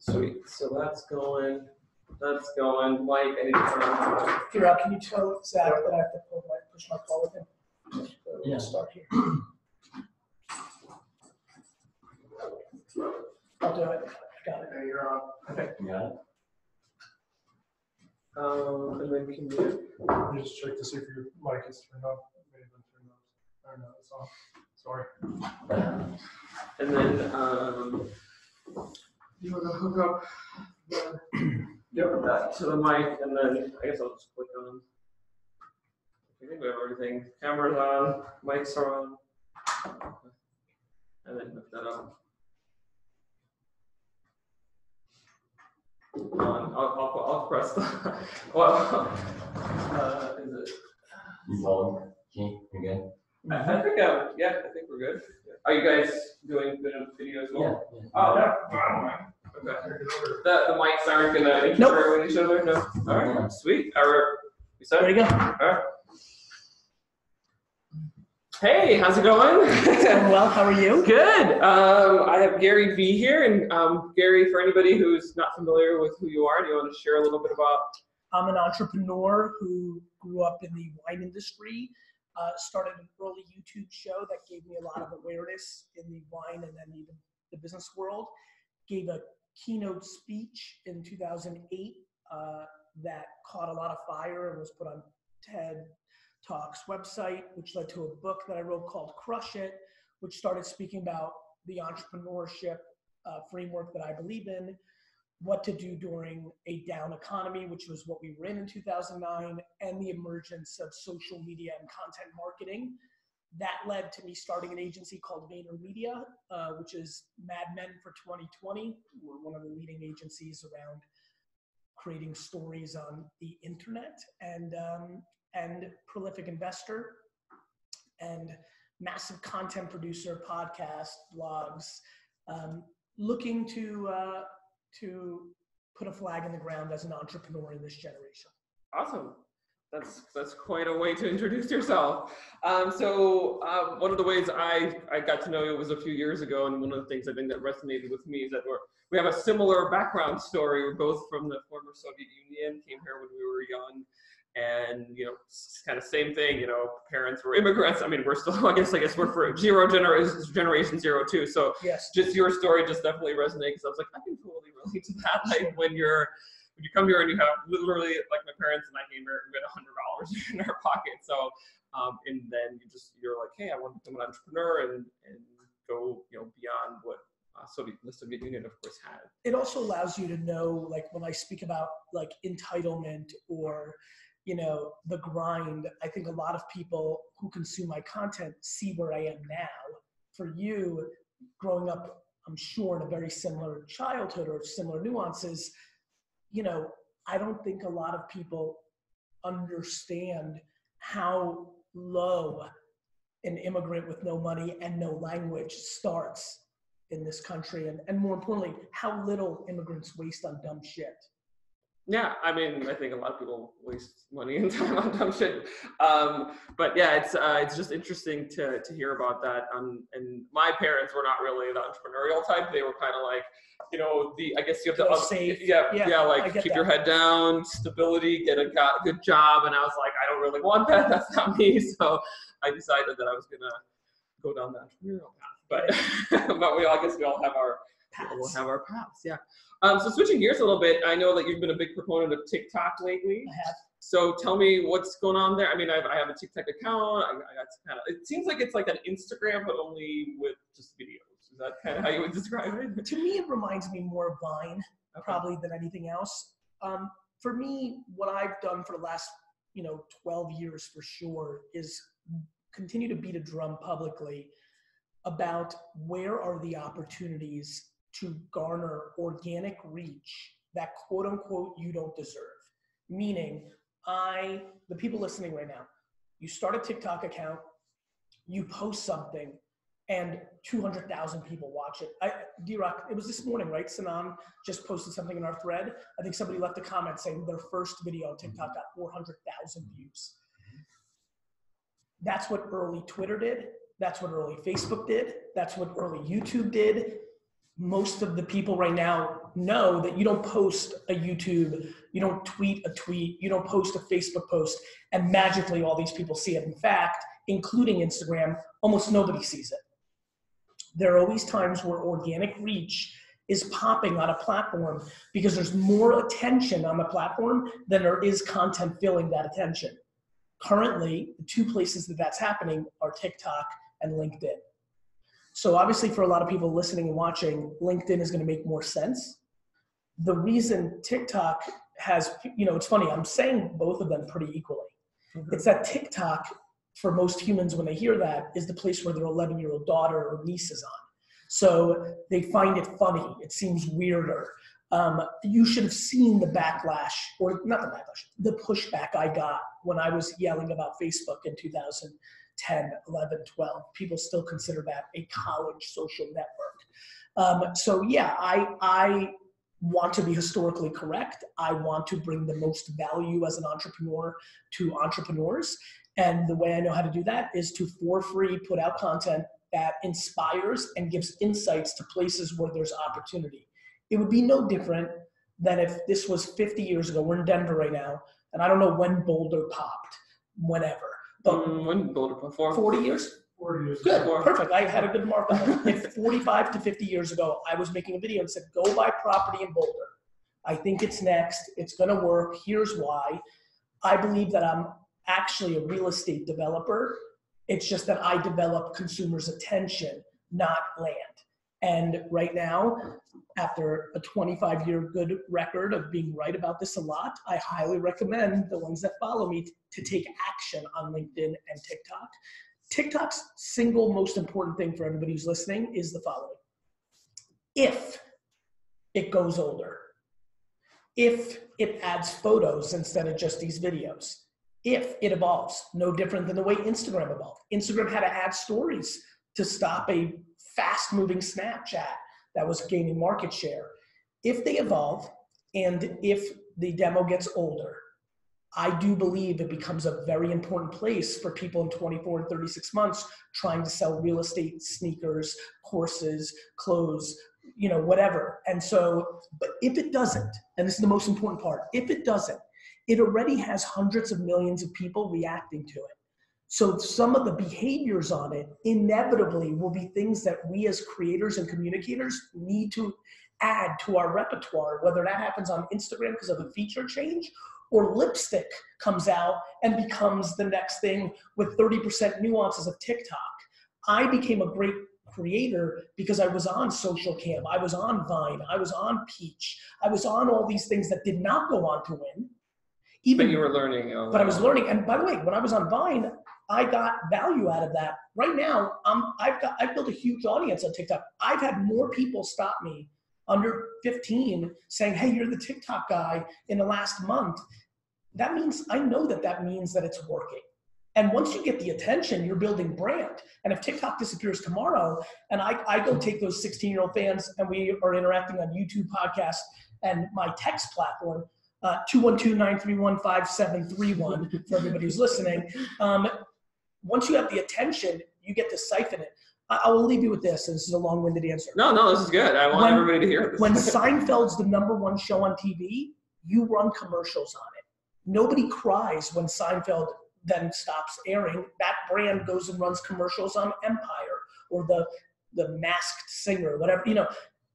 Sweet. So that's going. That's going. Mike, I need to turn on. Kira, can you tell Zach that I have to pull my, push my call with him? Yeah. We'll start here. I'll do it. I got it. There you're on. Okay. You got it? Um, and then can you? You just check to see if your mic is turned on. It may have been turned on. Or no, it's off. Sorry. And then um, you want to hook up the, yep, that to the mic, and then I guess I'll just click on. I think we have everything. Cameras on, mics are on, and then hook that up. On, I'll, I'll, I'll press the. Well, uh, is it? You follow? Key, you good? I, I think, uh, yeah, I think we're good. Are you guys doing the video as well? Yeah. Oh, yeah. Okay. The, the mics aren't gonna interfere with each other, no? Alright, sweet. Alright, you set? Ready to go? Alright. Hey, how's it going? Doing well, how are you? Good. Um, I have Gary V here, and um, Gary, for anybody who's not familiar with who you are, do you want to share a little bit about? I'm an entrepreneur who grew up in the wine industry, uh, started an early YouTube show that gave me a lot of awareness in the wine and then even the business world. Gave a keynote speech in 2008 uh, that caught a lot of fire and was put on TED Talks website, which led to a book that I wrote called Crush It, which started speaking about the entrepreneurship uh, framework that I believe in what to do during a down economy, which was what we were in in 2009, and the emergence of social media and content marketing. That led to me starting an agency called VaynerMedia, uh, which is Mad Men for 2020. We're one of the leading agencies around creating stories on the internet and um, and prolific investor and massive content producer, podcast, blogs, um, looking to uh, to put a flag in the ground as an entrepreneur in this generation. Awesome. That's that's quite a way to introduce yourself. Um, so um, one of the ways I, I got to know you was a few years ago, and one of the things I think that resonated with me is that we're, we have a similar background story. We're both from the former Soviet Union, came here when we were young, and you know, it's kind of same thing. You know, parents were immigrants. I mean, we're still. I guess I guess we're for zero generation generation zero two. So Yes. just your story just definitely resonates I was like, I can totally relate to that. Like when you're when you come here and you have literally like my parents and I came here and we had a hundred dollars in our pocket. So um, and then you just you're like, hey, I want to become an entrepreneur and and go you know beyond what uh, Soviet the Soviet Union of course had. It also allows you to know, like when I speak about like entitlement or you know the grind. I think a lot of people who consume my content see where I am now. For you, growing up, I'm sure in a very similar childhood or similar nuances, you know, I don't think a lot of people understand how low an immigrant with no money and no language starts in this country and, and more importantly how little immigrants waste on dumb shit Yeah, I mean, I think a lot of people waste money and time on dumb shit. Um, but yeah, it's uh, it's just interesting to to hear about that. Um, and my parents were not really the entrepreneurial type. They were kind of like, you know, the I guess you have to Feel yeah, Yeah, yeah, like keep that. your head down, stability, get a go- good job. And I was like, I don't really want that. That's not me. So I decided that I was gonna go down the entrepreneurial path. But but we all I guess we all have our we'll have our paths. Yeah. Um, so switching gears a little bit, I know that you've been a big proponent of TikTok lately. I have So tell me what's going on there. I mean, I've, I have a TikTok account. I, I got kind of. It seems like it's like an Instagram, but only with just videos. Is that kind of how you would describe it? to me it reminds me more of vine Okay. probably than anything else um, for me what i've done for the last you know 12 years for sure is continue to beat a drum publicly about where are the opportunities to garner organic reach that quote unquote you don't deserve meaning i the people listening right now you start a tiktok account you post something and 200,000 people watch it. I, D-Rock, it was this morning, right? Sanam just posted something in our thread. I think somebody left a comment saying their first video on TikTok got 400,000 views. That's what early Twitter did. That's what early Facebook did. That's what early YouTube did. Most of the people right now know that you don't post a YouTube, you don't tweet a tweet, you don't post a Facebook post, and magically all these people see it. In fact, including Instagram, almost nobody sees it. There are always times where organic reach is popping on a platform because there's more attention on the platform than there is content filling that attention. Currently, the two places that that's happening are TikTok and LinkedIn. So obviously, for a lot of people listening and watching, LinkedIn is going to make more sense. The reason TikTok has, you know, it's funny. I'm saying both of them pretty equally. It's that TikTok, for most humans, when they hear that, is the place where their 11 year old daughter or niece is on. So they find it funny. It seems weirder. Um, you should have seen the backlash, or not the backlash, the pushback I got when I was yelling about Facebook in 2010, 11, 12. People still consider that a college social network. Um, so yeah, I I want to be historically correct. I want to bring the most value as an entrepreneur to entrepreneurs. And the way I know how to do that is to for free put out content that inspires and gives insights to places where there's opportunity. It would be no different than if this was 50 years ago. We're in Denver right now, and I don't know when Boulder popped, whenever, but when Boulder before 40 years? Forty years. Good, perfect. I had a good mark on it. 45 to 50 years ago, I was making a video and said, go buy property in Boulder. I think it's next. It's going to work. Here's why. I believe that I'm actually a real estate developer. It's just that I develop consumers' attention, not land. And right now, after a 25 year good record of being right about this a lot, I highly recommend the ones that follow me t- to take action on LinkedIn and TikTok. TikTok's single most important thing for everybody who's listening is the following. If it goes older, if it adds photos instead of just these videos, if it evolves, no different than the way Instagram evolved. Instagram had to add stories to stop a fast moving Snapchat that was gaining market share. If they evolve and if the demo gets older, I do believe it becomes a very important place for people in 24 and 36 months trying to sell real estate, sneakers, courses, clothes, you know, whatever. And so, but if it doesn't, and this is the most important part, if it doesn't, it already has hundreds of millions of people reacting to it. So some of the behaviors on it inevitably will be things that we as creators and communicators need to add to our repertoire, whether that happens on Instagram because of a feature change or lipstick comes out and becomes the next thing with 30% nuances of TikTok. I became a great creator because I was on Socialcam, I was on Vine, I was on Peach, I was on all these things that did not go on to win. Even but you were learning. uh, but I was learning. And by the way, when I was on Vine, I got value out of that. Right now, um, I've got I've built a huge audience on TikTok. I've had more people stop me under 15 saying, "Hey, you're the TikTok guy." In the last month, that means I know that that means that it's working. And once you get the attention, you're building brand. And if TikTok disappears tomorrow, and I, I go take those 16 year old fans and we are interacting on YouTube podcast and my text platform, uh, 212-931-5731 for everybody who's listening. Um, once you have the attention, you get to siphon it. I, I will leave you with this, and this is a long-winded answer. No, no, this is good. I want When- everybody to hear this. When Seinfeld's the number one show on TV, you run commercials on it. Nobody cries when Seinfeld then stops airing. That brand goes and runs commercials on Empire or the the Masked Singer, whatever. You know,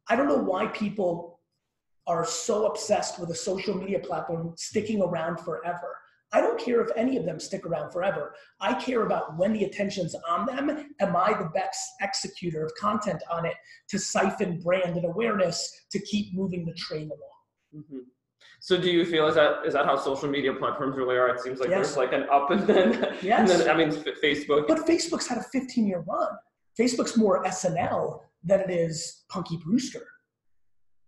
I don't know why people are so obsessed with a social media platform sticking around forever. I don't care if any of them stick around forever. I care about when the attention's on them. Am I the best executor of content on it to siphon brand and awareness to keep moving the train along? Mhm. So do you feel is that is that how social media platforms really are? It seems like Yes. there's like an up and then Yes. and then I mean F- Facebook. But Facebook's had a 15 year run. Facebook's more SNL than it is Punky Brewster,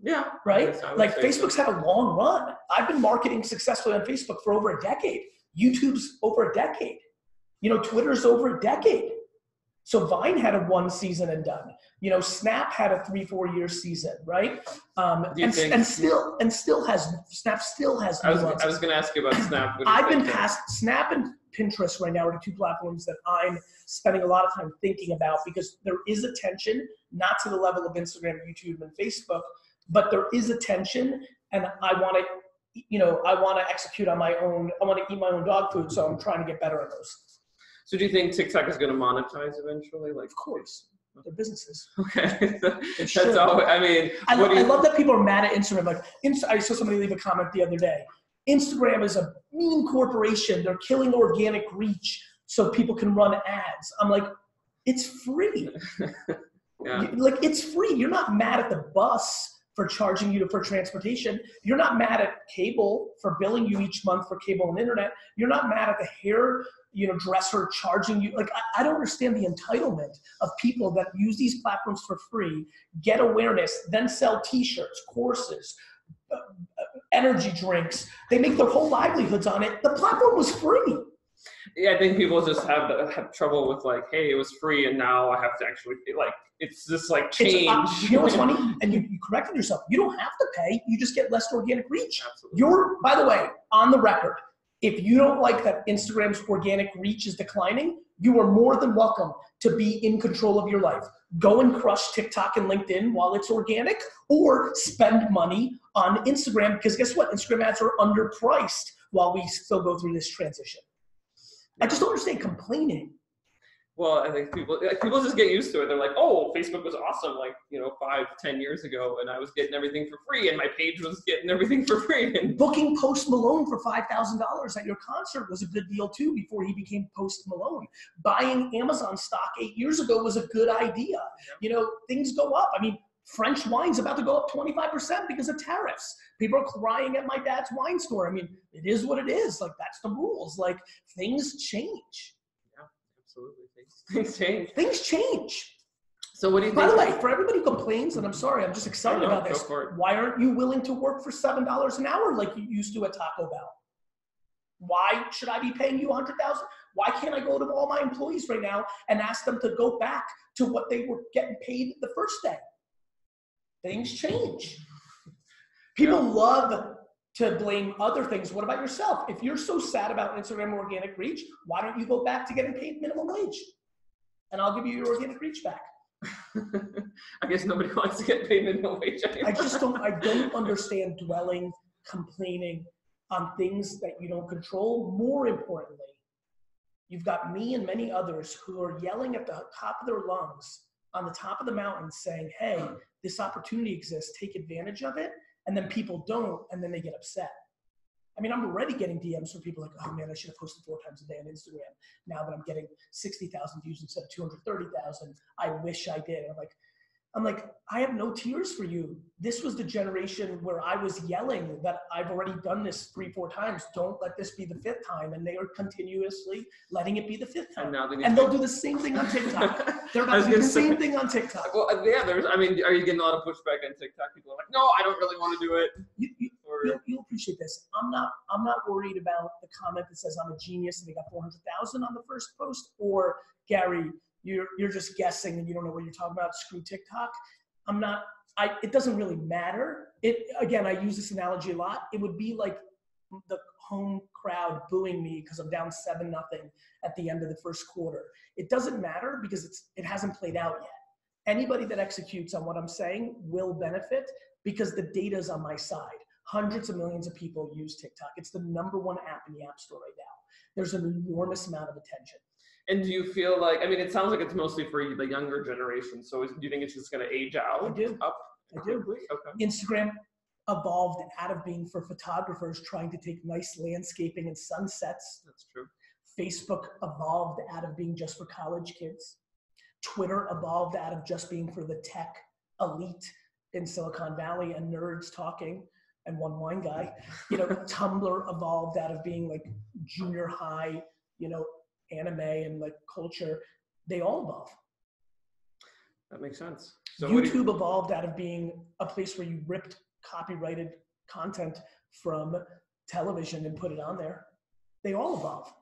yeah. right? I would Like say so. Facebook's had a long run. I've been marketing successfully on Facebook for over a decade. YouTube's over a decade. You know, Twitter's over a decade. So Vine had a one season and done. You know, Snap had a three, four year season, right? Um, and, think- and still and still has Snap still has I was. I was gonna ask you about Snap. What do you I've been past Snap and Pinterest right now are the two platforms that I'm spending a lot of time thinking about because there is attention, not to the level of Instagram, YouTube, and Facebook, but there is attention, and I want to, you know, I want to execute on my own. I want to eat my own dog food, so I'm mm-hmm. trying to get better at those. So do you think TikTok is going to monetize eventually? Like, Of course, they're businesses. okay, that's should. all. I mean, I, what lo- do I love that people are mad at Instagram. Like, I saw somebody leave a comment the other day. Instagram is a mean corporation. They're killing organic reach so people can run ads. I'm like, it's free. yeah. Like, it's free. You're not mad at the bus for charging you for transportation. You're not mad at cable for billing you each month for cable and internet. You're not mad at the hair, you know, dresser charging you. Like, I, I don't understand the entitlement of people that use these platforms for free, get awareness, then sell T-shirts, courses, uh, uh, energy drinks. They make their whole livelihoods on it. The platform was free. Yeah, I think people just have have trouble with like, hey, it was free, and now I have to actually like, it's just like It's, change. uh, you know what's funny? And you, you corrected yourself. You don't have to pay. You just get less organic reach. Absolutely. You're, by the way, on the record. If you don't like that Instagram's organic reach is declining, you are more than welcome to be in control of your life. Go and crush TikTok and LinkedIn while it's organic, or spend money on Instagram because guess what? Instagram ads are underpriced while we still go through this transition. I just don't understand complaining. Well, I think people like, people just get used to it. They're like, oh, Facebook was awesome, like you know, five, ten years ago, and I was getting everything for free, and my page was getting everything for free, and Booking Post Malone for five thousand dollars at your concert was a good deal too. Before he became Post Malone, buying Amazon stock eight years ago was a good idea. You know, things go up. I mean, French wine's about to go up twenty five percent because of tariffs. People are crying at my dad's wine store. I mean, it is what it is. Like that's the rules. Like things change. Yeah, absolutely things, change. Things change. So what do you By the way, for everybody who complains, and I'm sorry, I'm just excited about this. go for it. Why aren't you willing to work for seven dollars an hour like you used to at Taco Bell? Why should I be paying you a hundred thousand? Why can't I go to all my employees right now and ask them to go back to what they were getting paid the first day? Things change. People love to blame other things. What about yourself? If you're so sad about Instagram organic reach, why don't you go back to getting paid minimum wage? And I'll give you your organic reach back. I guess nobody wants to get paid minimum wage anymore. I just don't I don't understand dwelling, complaining on things that you don't control. More importantly, you've got me and many others who are yelling at the top of their lungs on the top of the mountain saying, Hey, this opportunity exists, take advantage of it. And then people don't, and then they get upset. I mean, I'm already getting DMs from people like, oh man, I should have posted four times a day on Instagram. Now that I'm getting 60,000 views instead of 230,000, I wish I did. And I'm like, I'm like, I have no tears for you. This was the generation where I was yelling that I've already done this three, four times. Don't let this be the fifth time. And they are continuously letting it be the fifth and time. now they And they'll do the same thing on TikTok. They're about to do the same thing on TikTok. Well, yeah, there's. I mean, are you getting a lot of pushback on TikTok? People are like, no, I don't really want to do it. You, you, Or you'll, you'll appreciate this. I'm not. I'm not worried about the comment that says I'm a genius and they got 400,000 on the first post, or Gary, you're you're just guessing and you don't know what you're talking about. Screw TikTok. I'm not. I. It doesn't really matter. It again. I use this analogy a lot. It would be like the home crowd booing me because I'm down seven nothing at the end of the first quarter. It doesn't matter because it's it hasn't played out yet. Anybody that executes on what I'm saying will benefit because the data's on my side. Hundreds of millions of people use TikTok. It's the number one app in the App Store right now. There's an enormous amount of attention. And do you feel like? I mean, it sounds like it's mostly for the younger generation. So is, do you think it's just going to age out? I do. Up I do. Okay. Instagram evolved out of being for photographers trying to take nice landscaping and sunsets. That's true. Facebook evolved out of being just for college kids. Twitter evolved out of just being for the tech elite in Silicon Valley and nerds talking and one wine guy. You know, Tumblr evolved out of being like junior high, you know, anime and like culture. They all evolve. That makes sense. So do you- YouTube evolved out of being a place where you ripped copyrighted content from television and put it on there. They all evolve.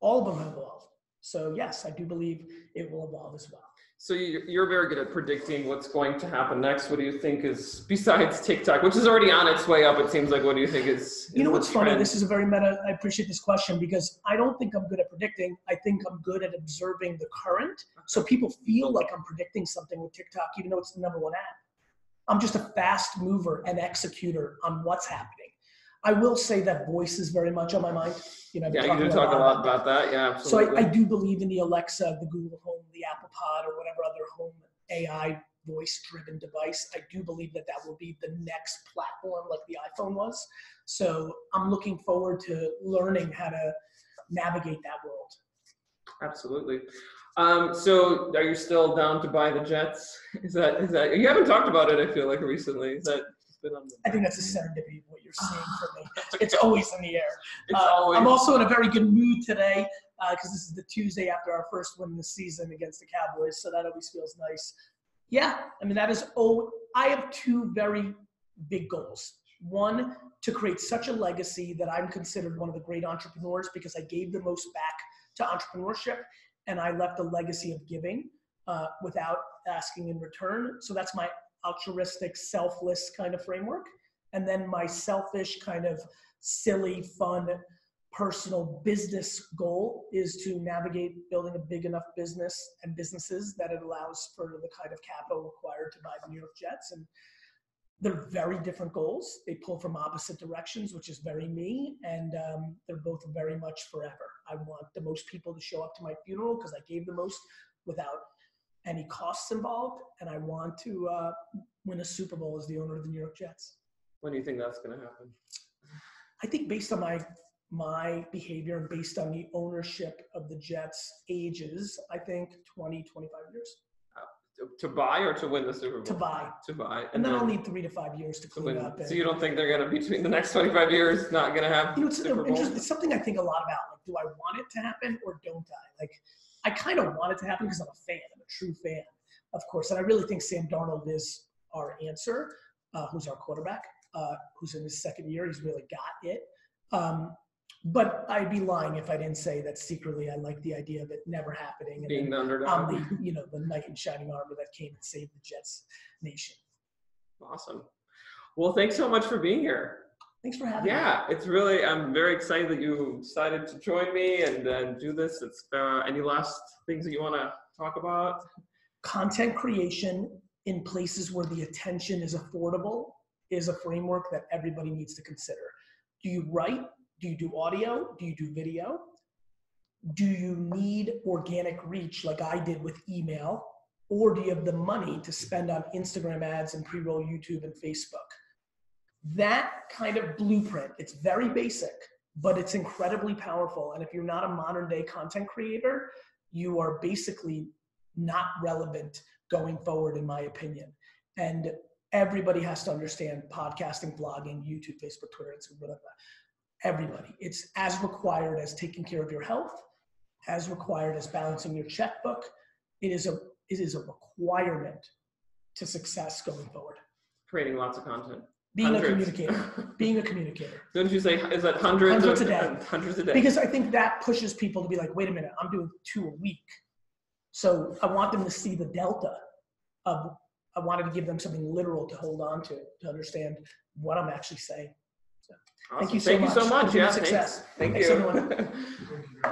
All of them have evolved. So yes, I do believe it will evolve as well. So you- you're very good at predicting what's going to happen next. What do you think is besides TikTok, which is already on its way up? It seems like. What do you think is? You know what's funny? This is a very meta. I appreciate this question because I don't think I'm good at predicting. I think I'm good at observing the current. So people feel like I'm predicting something with TikTok, even though it's the number one app. I'm just a fast mover and executor on what's happening. I will say that voice is very much on my mind. You know, I've Yeah, you do talk a lot about that. Yeah, So absolutely. I, I do believe in the Alexa, the Google Home, the Apple Pod, or whatever other home AI voice-driven device. I do believe that that will be the next platform, like the iPhone was. So I'm looking forward to learning how to navigate that world. Absolutely. Um, so are you still down to buy the Jets? Is that is that you haven't talked about it? I feel like recently. Is that it's been on the? I think that's a serendipity of what you're seeing for me. It's always in the air. Uh, always. I'm also in a very good mood today because this is the Tuesday after our first win the season against the Cowboys, so that always feels nice. Yeah, I mean that is. Oh, I have two very big goals. One, to create such a legacy that I'm considered one of the great entrepreneurs because I gave the most back to entrepreneurship and I left a legacy of giving uh, without asking in return. So that's my altruistic, selfless kind of framework. And then my selfish, kind of silly, fun, personal business goal is to navigate building a big enough business and businesses that it allows for the kind of capital required to buy the New York Jets. And they're very different goals. They pull from opposite directions, which is very me. And um, they're both very much forever. I want the most people to show up to my funeral because I gave the most without any costs involved. And I want to uh, win a Super Bowl as the owner of the New York Jets. when do you think that's going to happen? I think based on my my behavior and based on the ownership of the Jets ages, I think 20, 25 years To, to buy or to win the Super Bowl? to buy. To buy. And then I'll need three to five years to clean win. up. So you don't think they're going to between the next 25 years not going to have you know, it's, Super Bowl? it's something I think a lot about. Like, do I want it to happen or don't I? Like, I kind of want it to happen because I'm a fan. I'm a true fan, of course. And I really think Sam Darnold is our answer, uh, who's our quarterback, uh, who's in his second year. He's really got it. Um, but I'd be lying if I didn't say that secretly I like the idea of it never happening. And being the underdog. I'm the, you know, the knight in shining armor that came and saved the Jets nation. Awesome. Well, thanks so much for being here. Thanks for having me. Yeah, it's really, I'm very excited that you decided to join me and and do this. It's uh, any last things that you want to talk about? content creation in places where the attention is affordable is a framework that everybody needs to consider. Do you write? Do you do audio? Do you do video? Do you need organic reach like I did with email? Or do you have the money to spend on Instagram ads and pre roll YouTube and Facebook? That kind of blueprint, it's very basic, but it's incredibly powerful. And if you're not a modern day content creator, you are basically not relevant going forward, in my opinion. And everybody has to understand podcasting, blogging, YouTube, Facebook, Twitter, Instagram, whatever. Everybody. It's as required as taking care of your health, as required as balancing your checkbook. It is a it is a requirement to success going forward. Creating lots of content. Being Hundreds. a communicator. Being a communicator. Didn't you say, is that hundreds? Hundreds of, a day. Hundreds a day. Because I think that pushes people to be like, wait a minute, I'm doing two a week. So I want them to see the delta of, I wanted to give them something literal to hold on to, to understand what I'm actually saying. Awesome. you so Thank you so much. much. Continued Yeah, success. thanks. Thank Thanks, you. everyone. Thank you.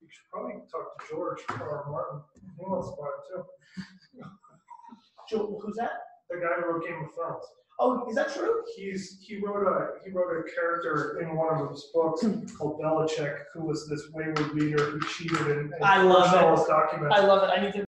You should probably talk to George R. Martin. He wants to buy it too. Joe, who's that? The guy who wrote Game of Thrones. Oh, is that true? He's he wrote a he wrote a character in one of his books called Belichick, who was this wayward leader who cheated and, and I love it. his documents. I love it. I need to